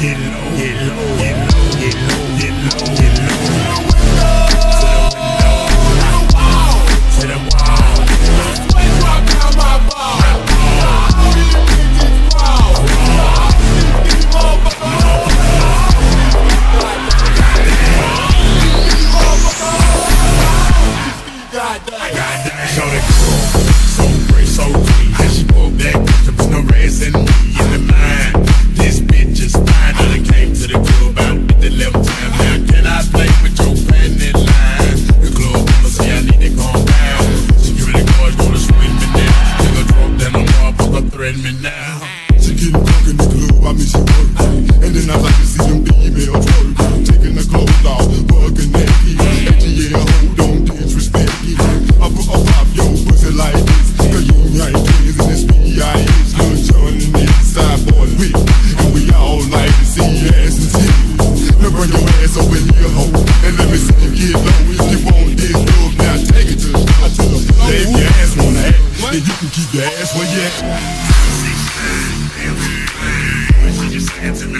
get low, get low, get low, get low, get low, get low. I mean. And then I like to see. Taking the clothes off, disrespect me. I put a pop your pussy like this. Cause you ain't and we all like to see. Now bring your ass over here. And let me see you get low. If you want this look, now take it to the. If your ass wanna act, then you can keep your ass where at.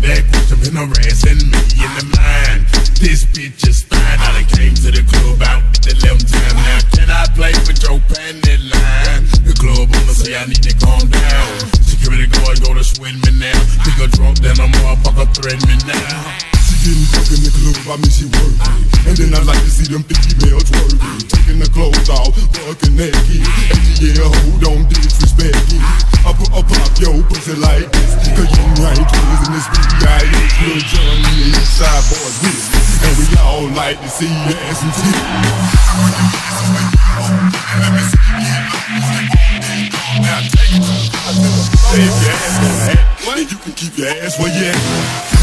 And that her ass and me in the mind. This bitch is fine. I came to the club out with the left time. Now can I play with your panty line? The club wanna say I need to calm down. Security guard go to swing me now. Think a drunk, then a motherfucker threaten me now. She getting drunk in the club, I mean she working. And then I like to see them females twerking. Taking the clothes off, fucking naked. ATL, hold on, disrespect me. I a pop your pussy like this. Cause you ain't twins in this B.I.H. Lil Jon and the Side Boyz with. And we all like to see your ass and titties. Now take it to the spot to the floor. If your ass wanna act, then you can keep your ass where you at.